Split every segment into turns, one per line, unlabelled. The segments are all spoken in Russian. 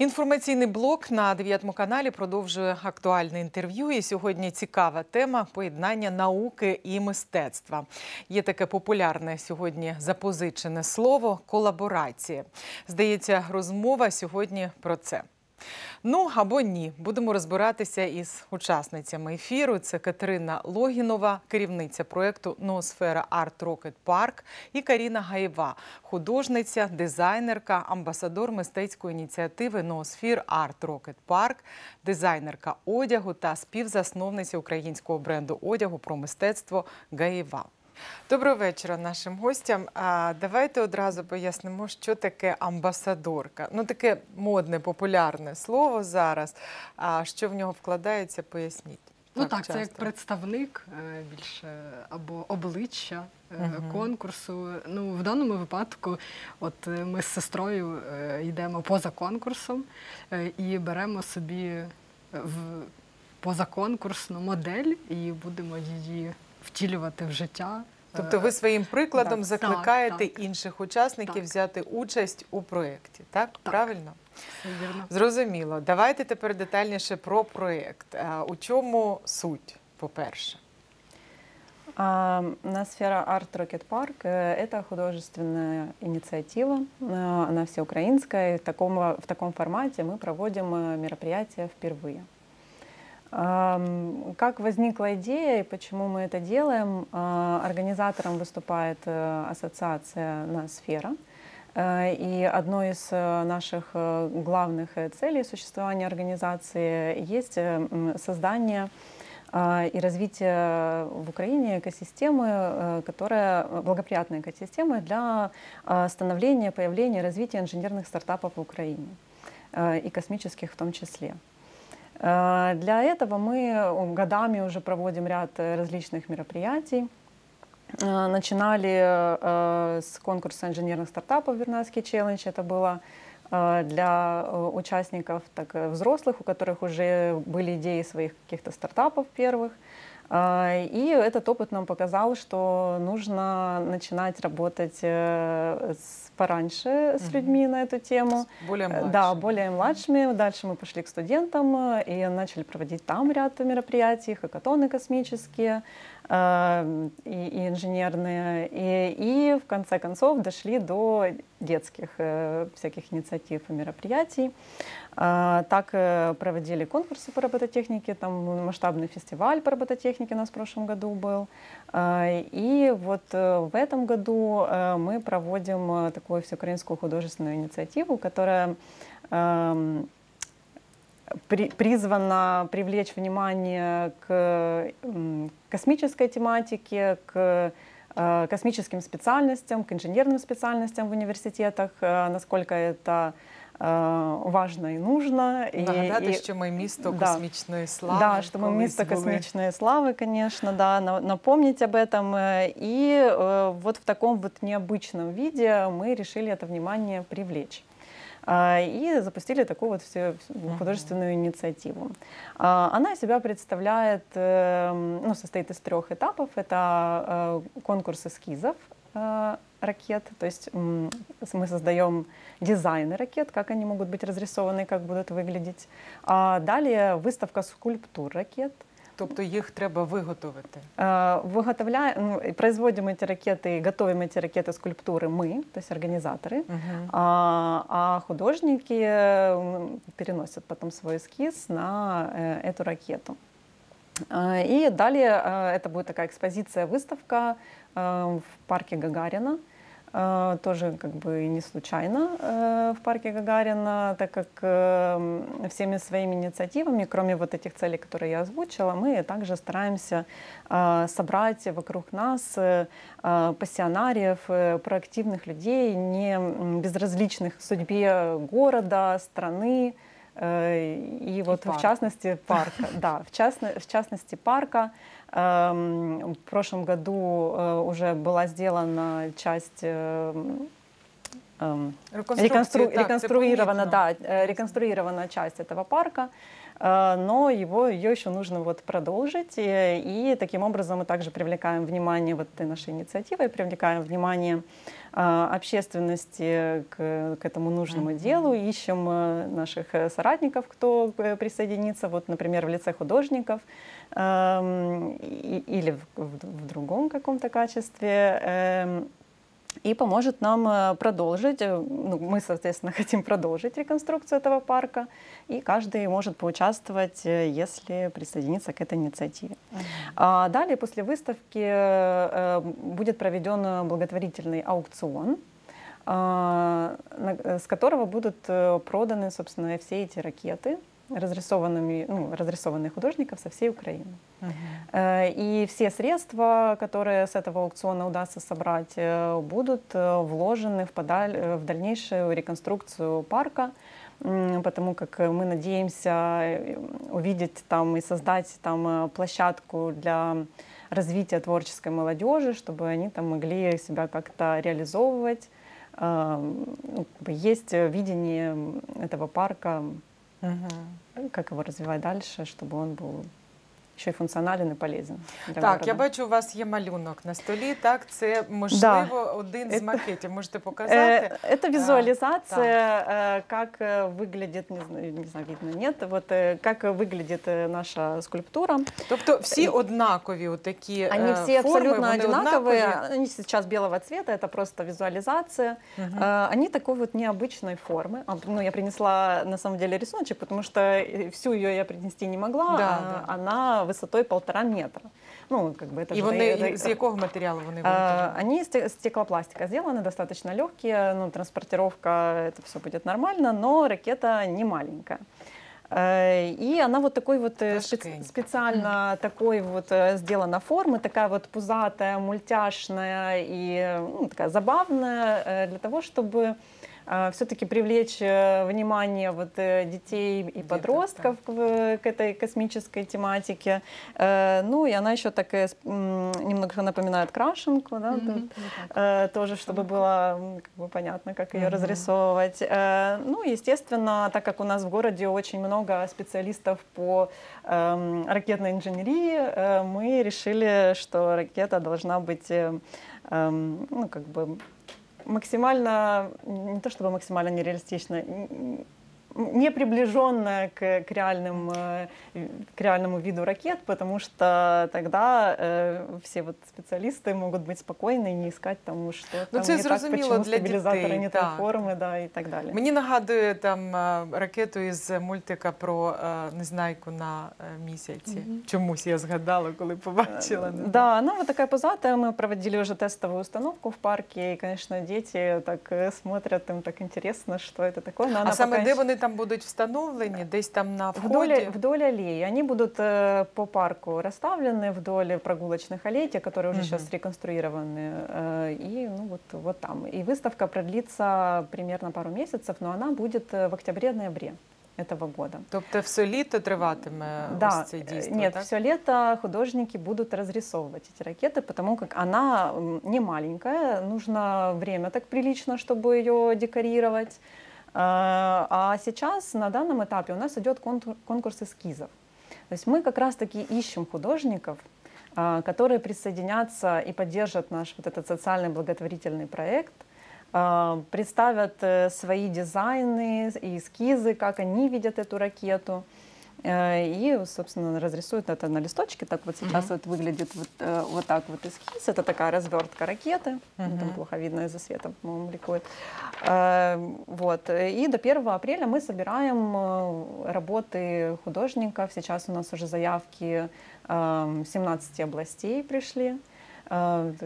Інформаційний блок на 9 каналі продовжує актуальне інтерв'ю. І сьогодні цікава тема поєднання науки і мистецтва. Є таке популярне сьогодні запозичене слово колаборація. Здається, розмова сьогодні про це. Ну або ні, будемо розбиратися із учасницями ефіру. Це Катерина Логінова, керівниця проєкту Ноосфера Арт Рокет Парк, і Каріна Гаєва, художниця, дизайнерка, амбасадор мистецької ініціативи Ноосфір Арт Рокет Парк, дизайнерка одягу та співзасновниця українського бренду одягу про мистецтво Гаєва. Доброго вечора нашим гостям. А давайте одразу пояснимо, що таке амбасадорка. Ну, таке модне, популярне слово зараз. А що в нього вкладається, поясніть.
Ну так, це як представник е, більше або обличчя угу. конкурсу. Ну, в даному випадку, от е, ми з сестрою йдемо поза конкурсом і беремо собі в позаконкурсну модель і будемо її втілювати в життя.
Тобто ви своїм прикладом так, закликаєте так, так. інших учасників так. взяти участь у проєкті, так? так? Правильно?
Вірно.
Зрозуміло. Давайте тепер детальніше про проєкт. У чому суть, по-перше?
На сфера Арт Рокет Парк это художественная инициатива, она всеукраинская. В таком, в таком формате мы проводим мероприятия впервые. Как возникла идея и почему мы это делаем? А, организатором выступает э, ассоциация «Ноосфера». Э, и одной из э, наших главных целей существования организации есть создание и развитие в Украине экосистемы, которая благоприятная экосистема для становления, появления, развития инженерных стартапов в Украине и космических в том числе. Э, для этого мы годами уже проводим ряд э, различных мероприятий. Э, начинали с конкурса инженерных стартапов «Вернадский челлендж». Это было для участников так, взрослых, у которых уже были идеи своих каких-то стартапов первых. И этот опыт нам показал, что нужно начинать работать с пораньше с людьми на эту тему.
Более младшими.
Да, более младшими. Дальше мы пошли к студентам э, и начали проводить там ряд мероприятий, хакатоны космические э, и, и инженерные. И, и в конце концов дошли до детских э, всяких инициатив и мероприятий. Так проводили конкурсы по робототехнике, там масштабный фестиваль по робототехнике у нас в прошлом году был. И вот в этом году мы проводим такую всеукраинскую художественную инициативу, которая э, при, призвана привлечь внимание к э, космической тематике, к э, космическим специальностям, к инженерным специальностям в университетах, э, насколько это важно і нужно.
Нагадати,
і,
що ми місто да, космічної слави.
Да, что мы место були. космичной славы, конечно, да, напомнить об этом. И вот в таком вот необычном виде мы решили это внимание привлечь и запустили такую вот всю художественную инициативу. Она себя представляет, ну, состоит из трех этапов. Это конкурс эскизов ракет, то есть мы создаем дизайны ракет, как они могут быть разрисованы, как будут выглядеть. А далее выставка скульптур ракет.
Тобто їх треба виготовити?
Виготовляємо, ну, производимо ці ракети, готовим ці ракети скульптури ми, то есть организаторы, угу. а, а художники переносят потом свой эскиз на э, эту ракету. И далее это будет такая экспозиция, выставка в парке Гагарина. Э, тоже как бы не случайно э, в парке Гагарина, так как э, всеми своими инициативами, кроме вот этих целей, которые я озвучила, мы также стараемся собрать вокруг нас пассионариев, проактивных людей, не безразличных судьбе города, страны, и вот
парк.
в частности парка, да, в, частно, в частности парка, в прошлом году э, уже была сделана часть э, эм, реконстру...
да,
реконструирована, да, э, реконструирована часть этого парка. Но его, ее еще нужно вот продолжить. И, и таким образом мы также привлекаем внимание вот этой нашей инициативой, привлекаем внимание общественности к, к этому нужному делу, ищем наших соратников, кто присоединится, вот, например, в лице художников эм, или в, в, в другом каком-то качестве. И поможет нам э, продолжить, э, ну, мы, соответственно, хотим продолжить реконструкцию этого парка, и каждый может поучаствовать, э, если присоединиться к этой инициативе. А далее, после выставки, будет проведен благотворительный аукцион, с которого будут проданы, собственно, все эти ракеты, разрисованными, ну, разрисованные художников со всей Украины. Uh-huh. И все средства, которые с этого аукциона удастся собрать, э, будут э, вложены в, подаль, в дальнейшую реконструкцию парка, потому как мы надеемся увидеть там и создать там площадку для развития творческой молодежи, чтобы они там могли себя как-то реализовывать. Ну, есть видение этого парка Угу. Как его развивать дальше, чтобы он был ще й функціонален і полезен. Для
так,
города.
я бачу, у вас є малюнок на столі. Так, це можливо да. один з макетів. Можете показати?
Это визуализация, а, как выглядит, не знаю, не знаю, видно, нет, вот как выглядит наша скульптура.
Тобто всі однакові такі
Они все форми, абсолютно одинаковые. Они сейчас белого цвета, это просто визуализация. Угу. Они такой вот необычной формы. Ну, я принесла на самом деле рисуночек, потому что всю ее я принести не могла. Да, да. Она высотой полтора метра.
Ну, как бы это И вони, это, з якого материала вони а,
Они из стеклопластика сделаны, достаточно легкие, ну, транспортировка, это все будет нормально, но ракета не маленькая. Э, и она вот такой вот э, специ- специально такой вот э, сделана формы, такая вот пузатая, мультяшная и ну, такая забавная для того, чтобы все-таки привлечь э, внимание вот э, детей и подростков к, к этой космической тематике. Э, ну и она еще так немного напоминает крашенку, да, mm-hmm. тоже чтобы было как бы, понятно, как ее mm-hmm. разрисовывать. Ну, естественно, так как у нас в городе очень много специалистов по эм, ракетной инженерии, мы решили, что ракета должна быть эм, ну, как бы максимально, не то чтобы максимально нереалистично, не приближенная к, к, реальным, э, к реальному виду ракет, потому что тогда э, все вот специалисты могут быть спокойны и не искать там, что ну, там
це
не так, почему
для
стабілізатори
дітей,
не так. той форми, да, і так далі.
Мені нагадує там ракету із мультика про Незнайку на місяці. Mm-hmm. Чомусь я згадала, коли побачила.
Да, ну вот такая позатая, мы проводили уже тестовую установку в парке, и, конечно, дети так смотрят, им так интересно, что это такое.
Но а саме де вони там будуть встановлені, десь там на вході?
Вдоль, вдоль аллеи. Они будут э, по парку расставлены вдоль прогулочных аллей, те, которые уже угу. сейчас реконструированы. Э, и ну, вот, вот там. И выставка продлится примерно пару месяцев, но она будет э, в октябре-ноябре этого года.
Тобто все літо триватиме
да,
ось це дійство,
Нет,
так?
все лето художники будут разрисовывать эти ракеты, потому как она не маленькая, нужно время так прилично, чтобы ее декорировать. А сейчас на данном этапе у нас идет конкурс эскизов. То есть мы как раз-таки ищем художников, а, которые присоединятся и поддержат наш вот этот социальный благотворительный проект, а, представят э, свои дизайны и эскизы, как они видят эту ракету. Э, и, собственно, разрисуют это на листочке. Так вот сейчас mm-hmm. вот выглядит вот, э, вот так вот эскиз. Это такая развертка ракеты. Mm-hmm. Там плохо видно из-за света, по-моему, бликует. Э, вот. И до 1 апреля мы собираем работы художников. Сейчас у нас уже заявки 17 областей пришли.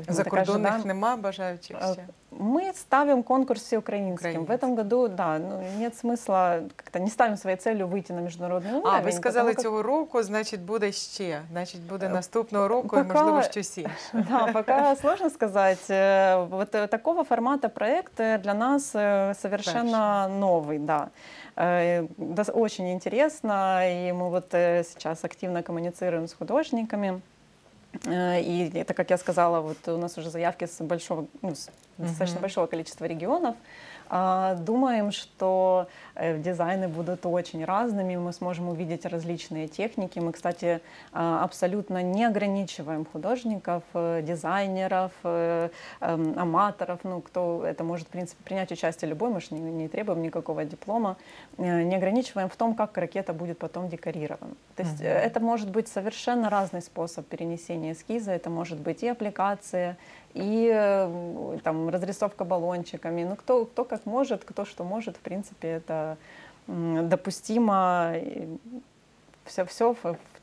Закордонных нема бажаючих ще?
Мы ставим конкурс всеукраинским. В этом году, да, ну, нет смысла, как-то не ставим своей целью выйти на міжнародний уровень.
А, ви сказали как... цього року, значить буде ще, значить буде наступного року пока... і можливо щось інше.
Да, пока сложно сказать. Вот такого формата проект для нас совершенно Перший. новый, да. Очень интересно, и мы вот сейчас активно коммуницируем с художниками. Э, и это, как я сказала, вот у нас уже заявки с большого, ну, с достаточно большого количества регионов. А, думаем, что э, дизайны будут очень разными, мы сможем увидеть различные техники. Мы, кстати, а, абсолютно не ограничиваем художников, э, дизайнеров, э, эм, аматоров, ну, кто это может, в принципе, принять участие любой, мы же не, не требуем никакого диплома, не ограничиваем в том, как ракета будет потом декорирована. То есть угу. это может быть совершенно разный способ перенесения эскиза, это может быть и аппликация, и там разрисовка баллончиками. Ну, кто, кто как может, кто что может, в принципе, это допустимо. Все, все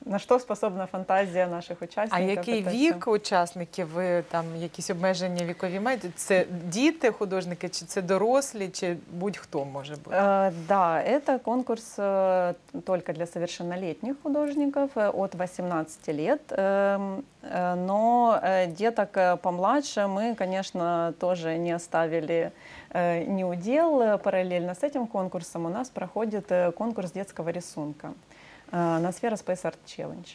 на що способна фантазія наших учасників.
А який вік все. учасників? Ви там якісь обмеження вікові маєте? Це діти, художники, чи це дорослі, чи будь-хто може бути?
Э, да, это конкурс э, только для совершеннолетних художников э, от 18 лет. Э, э, но э, деток помладше мы, конечно, тоже не оставили э, не удел. Параллельно с этим конкурсом у нас проходит э, конкурс детского рисунка. Э, на сфера Space Art Challenge.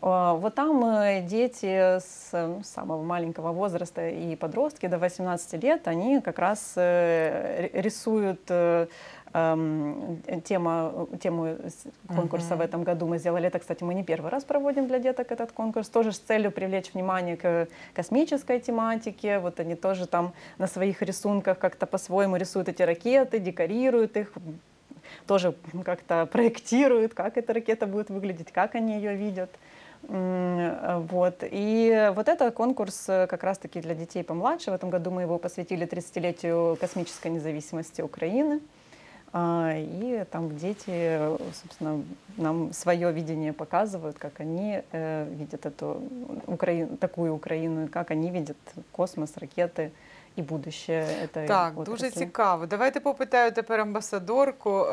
Вот там э, дети с ну, самого маленького возраста и подростки до 18 лет, они как раз э, рисуют эм, тема, тему конкурса uh-huh. в этом году мы сделали. Это, кстати, мы не первый раз проводим для деток этот конкурс, тоже с целью привлечь внимание к космической тематике. Вот они тоже там на своих рисунках как-то по-своему рисуют эти ракеты, декорируют их, тоже как-то проектируют, как эта ракета будет выглядеть, как они ее видят. Вот. И вот это конкурс э, как раз-таки для детей помладше. В этом году мы его посвятили 30-летию космической независимости Украины. А, и там дети, собственно, нам свое видение показывают, как они э, видят эту Украину, такую Украину, как они видят космос, ракеты, і будуще.
Так, отрасли. дуже цікаво. Давайте попитаю тепер амбасадорку.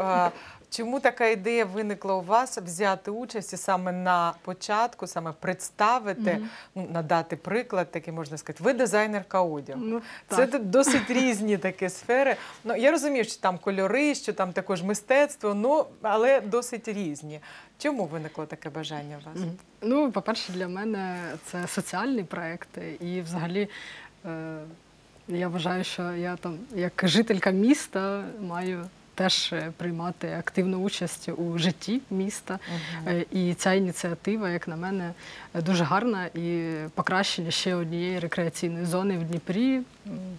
Чому така ідея виникла у вас взяти участь і саме на початку, саме представити, mm -hmm. ну, надати приклад, такий можна сказати, ви дизайнерка одягу. Ну, Це досить різні такі сфери. Ну, Я розумію, що там кольори, що там також мистецтво, ну, але досить різні. Чому виникло таке бажання у вас? Mm -hmm.
Ну, по-перше, для мене це соціальний проєкт і взагалі. Е я вважаю, що я там, як жителька міста, маю теж е, приймати активну участь у житті міста. Угу. І ця ініціатива, як на мене, дуже гарна і покращення ще однієї рекреаційної зони в Дніпрі.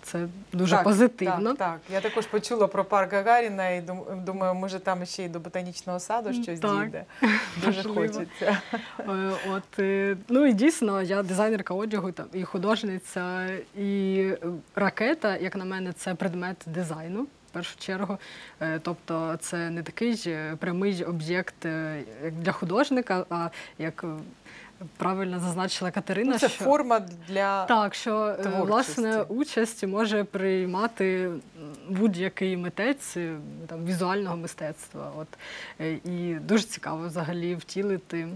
Це дуже
так,
позитивно.
Так, так. Я також почула про парк Гагаріна і думаю, може там ще й до ботанічного саду щось так. дійде. Дуже хочеться.
Е, от, ну і дійсно, я дизайнерка одягу і художниця, і ракета, як на мене, це предмет дизайну першу чергу. Е, тобто це не такий е, прямий об'єкт е, для художника, а як правильно зазначила Катерина.
Ну, це
що,
форма для
так, що творчості. власне участь може приймати будь-який митець там, візуального мистецтва. От. І дуже цікаво взагалі втілити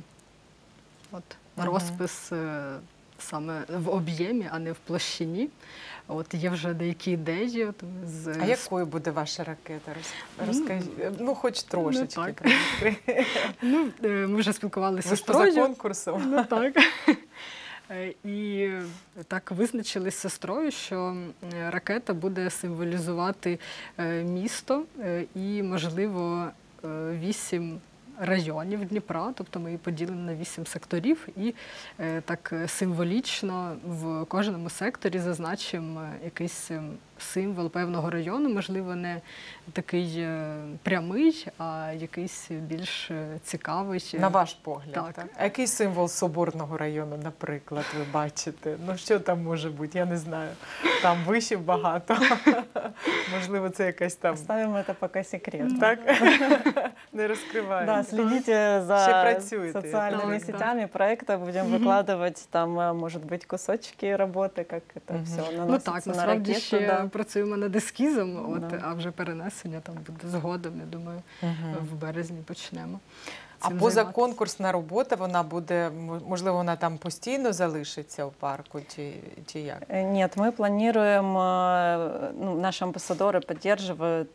от, розпис. Саме в об'ємі, а не в площині. От є вже деякі ідеї. От, з...
А якою буде ваша ракета? Розкажіть. Ну, ну хоч трошечки. Ну,
так. ну, е, Ми вже спілкувалися
Ви
з поза
конкурсом.
Ну, так. Е, і так визначили з сестрою, що ракета буде символізувати е, місто і, можливо, вісім районів Дніпра, тобто ми її поділимо на вісім секторів, і е, так символічно в кожному секторі зазначимо якийсь ем, символ певного району, можливо, не такий е, прямий, а якийсь більш е, цікавий.
На ваш погляд, так. так? А який символ Соборного району, наприклад, ви бачите? Ну що там може бути? Я не знаю. Там вишів багато. Можливо, це якась там.
Ставимо це поки секрет.
Так? Не розкриваємо.
Да, следите за социальными сетями проекта. Будем выкладывать там, может быть, кусочки работы, как это все наносится ну, так, на ракету. Да
працюємо над ескізом, от, а вже перенесення там буде згодом, я думаю, в березні почнемо.
А позаконкурсна робота вона буде, можливо, вона там постійно залишиться в парку, чи, чи як?
Нет, мы планируем, ну, наши амбассадоры поддерживают,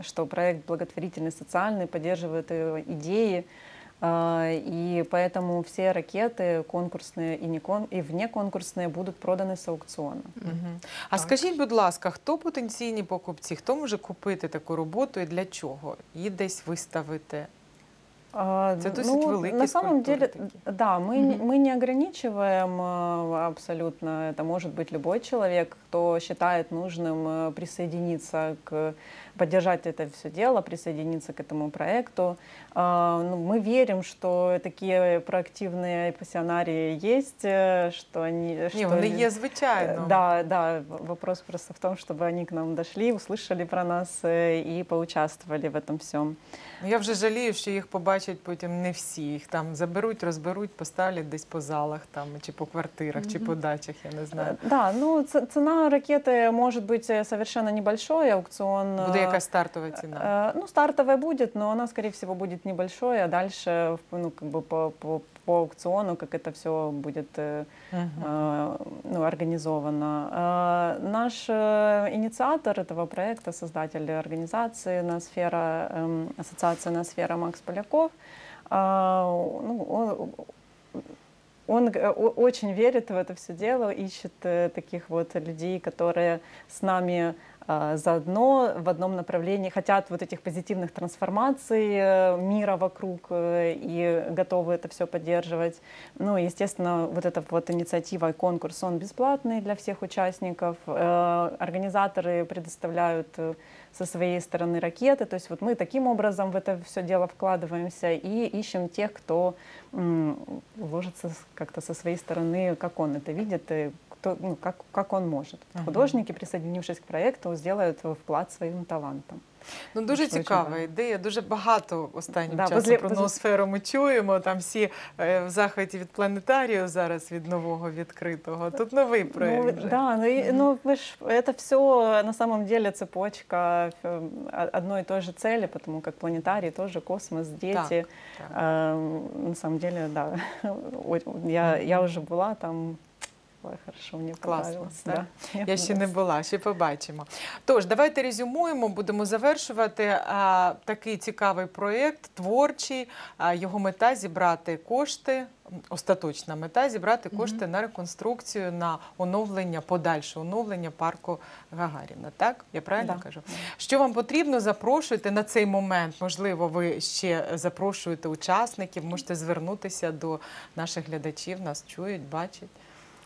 что проект благотворительный, социальный, поддерживают идеи А, И поэтому все ракеты конкурсные и, не кон... и внеконкурсные будут проданы с аукциона.
Мгм. А
Так.
скажіть, будь ласка, хто потенційні покупці? Хто може купити таку роботу і для чого? Її десь виставити?
А,
Это досить великие
на самом
скульптуры
деле,
такие.
да, мы, не-
Мгм.
мы не ограничиваем э, абсолютно. Это может быть любой человек, кто считает нужным э, присоединиться к поддержать это все дело, присоединиться к этому проекту. А, ну, мы верим, что такие проактивные пассионарии есть, э, что они...
Ні,
что
вони
они-
є звичайно.
Э, Да, да. в- Вопрос просто в том, чтобы они к нам дошли, услышали про нас э, и поучаствовали в этом всем.
Ну, Я вже жалію, що їх побачать потім не всі. Їх там заберуть, розберуть, поставлять десь по залах там, чи по квартирах, чи
Мгм.
по дачах, я не знаю.
Э, Да, ну ц- цена ракеты может быть э, совершенно небольшой, аукцион.
Буде
э,
якась стартова ціна.
э, Ну, стартовая будет, но она, скорее всего, будет небольшой, а дальше, ну, как бы по, по, по аукциону, как это все будет э, э, ну, организовано. Э, Наш э, инициатор этого проекта, создатель организации «Ноосфера», эм, ассоциация «Ноосфера» Макс Поляков, э, ну, он, он очень верит в это все дело, ищет э, таких вот людей, которые с нами э, заодно в одном направлении хотят вот этих позитивных трансформаций э, мира вокруг э, и готовы это все поддерживать. Ну, естественно, вот эта вот инициатива и конкурс, он бесплатный для всех участников. Э, Организаторы предоставляют со своей стороны ракеты. То есть вот мы таким образом в это все дело вкладываемся и ищем тех, кто с- как-то со своей стороны, как он это видит, и кто, ну, как, как он может.
Мгм.
Художники, присоединившись к проекту, сделают вклад своим талантом.
Ну дуже
Що
цікава
чудово.
ідея. Дуже багато останнім
Да,
часом
возле-
про
возле-
ноосферу ми чуємо. Там всі е, в захваті від планетарію зараз від нового відкритого. Тут новий проєкт.
Ну,
вже.
да, ну, и, ну вы ж, это все на самом деле цепочка э, о- одной и той же цели, потому как планетарий тоже космос, дети.
Так.
А, на самом деле, да, Ой, я, я уже была там. Ой, хорошо, мне
Классно, да? Я ще не була, ще побачимо. Тож, давайте резюмуємо, будемо завершувати. А, такий цікавий проєкт, творчий. А, його мета зібрати кошти. Остаточна мета зібрати кошти на реконструкцію, на оновлення, подальше оновлення парку Гагаріна. Так? Я правильно
Да.
кажу? Що вам потрібно, запрошуйте на цей момент. Можливо, ви ще запрошуєте учасників, можете звернутися до наших глядачів, нас чують, бачать.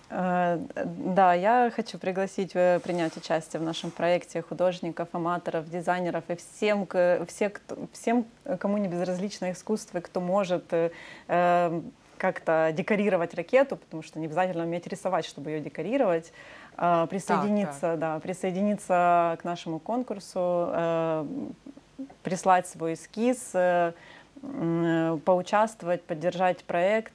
Э, Да, я хочу пригласить э, принять участие в нашем проекте художников, аматоров, дизайнеров и всем, к- все, кто, всем, кому не безразлично искусство, и кто может э, э, как-то декорировать ракету, потому что не обязательно уметь рисовать, чтобы ее декорировать, э, присоединиться, Да, присоединиться к нашему конкурсу, э, прислать свой эскиз, э, поучаствовать, поддержать проект.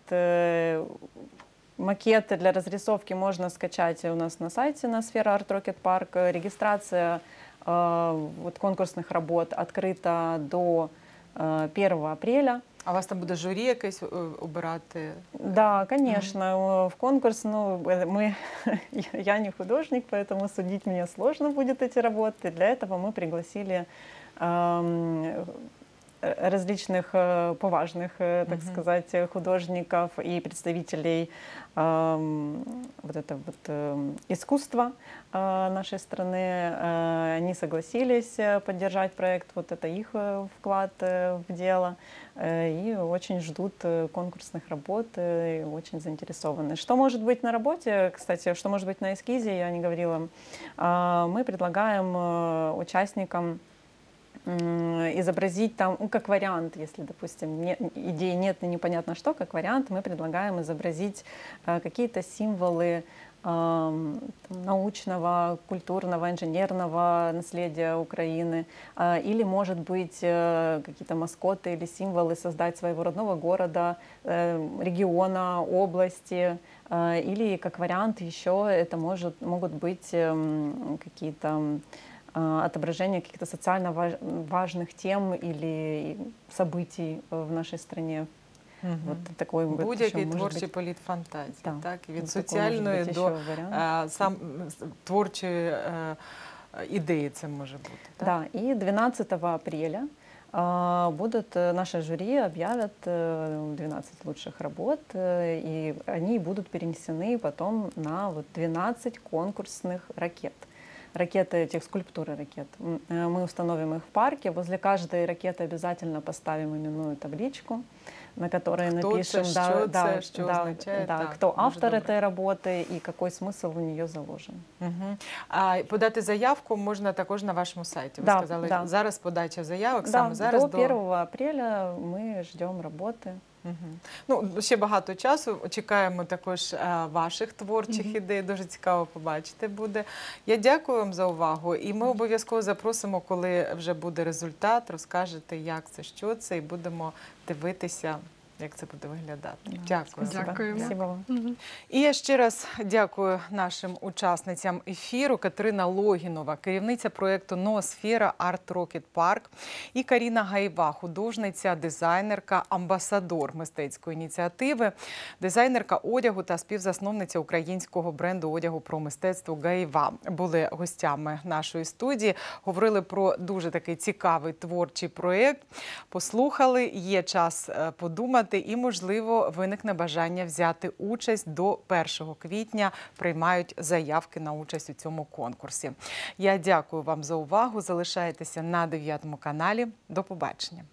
Э, Макеты для разрисовки можно скачать у нас на сайте на сфера Art Rocket Park. Регистрация э, вот, конкурсных работ открыта до э, 1 апреля.
А у вас там буде журі якесь обирати?
Да, конечно, э, в конкурс, ну, э, мы, я не художник, поэтому судить мне сложно будет эти работы. Для этого мы пригласили эм, э, различных э, поважных, э, так
Мгм.
сказать, художников и представителей эм, вот это вот эм, искусства э, нашей страны. Они согласились поддержать проект, вот это их вклад в дело и очень ждут конкурсных работ и очень заинтересованы. Что может быть на работе, кстати, что может быть на эскизе, я не говорила. Мы предлагаем участникам изобразить там, ну, как вариант, если, допустим, не, идеи нет и непонятно что, как вариант, мы предлагаем изобразить э, какие-то символы научного, культурного, инженерного наследия Украины, а, или, может быть, э, какие-то маскоты или символы создать своего родного города, э, региона, области, а, или как вариант еще это может, могут быть эм, какие-то м, а, отображения каких-то социально важ- важных тем или событий э, в нашей стране.
Мгм.
Вот такой вот
Будь-який
еще может
творчий
быть.
політ фантазії,
Да.
так? І від
Вот такой может
соціальної
быть
до
еще вариант.
е, сам м, с- творчої е, е, ідеї це може бути. Так?
Да, и 12 апреля А, Будут, э, наше жюри объявят э, 12 лучших работ, э, и они будут перенесены потом на вот 12 конкурсных ракет. Ракеты этих скульптуры ракет. М, э, Мы установим их в парке. Возле каждой ракеты обязательно поставим именную табличку, на которой
Хто
напишем,
це,
да,
що
да,
це, що
да,
означає.
да,
Так,
кто
дуже
автор
добре.
этой работы и какой смысл в нее заложен.
Угу. А подати заявку можна також на вашому сайті. Ви
Да,
сказали,
да.
зараз подача заявок,
Да,
саме зараз
до 1 апреля мы ждем работы.
Ну, ще багато часу. Чекаємо також е, ваших творчих ідей. Дуже цікаво побачити буде. Я дякую вам за увагу. І ми обов'язково запросимо, коли вже буде результат, розкажете, як це, що це, і будемо дивитися, як це буде виглядати.
Да,
Дякую.
Дякуємо.
Спасибо вам.
І я ще раз дякую нашим учасницям ефіру Катерина Логінова, керівниця проєкту Ноосфера Арт Рокет Парк, і Каріна Гаєва, художниця, дизайнерка, амбасадор мистецької ініціативи, дизайнерка одягу та співзасновниця українського бренду одягу про мистецтво Гаєва. Були гостями нашої студії. Говорили про дуже такий цікавий творчий проєкт. Послухали, є час е, подумати, і можливо виникне бажання взяти участь до 1 квітня. Приймають заявки на участь у цьому конкурсі. Я дякую вам за увагу. Залишайтеся на 9 каналі. До побачення.